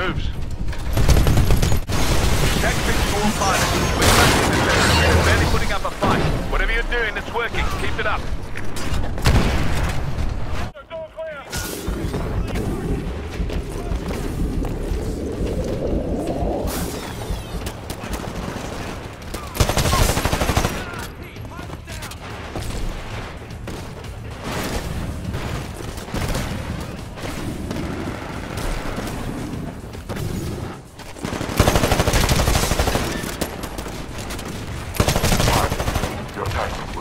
moves. Check fixed all. We're the. They're barely putting up a fight. Whatever you're doing, it's working. Keep it up.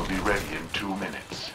be ready in two minutes.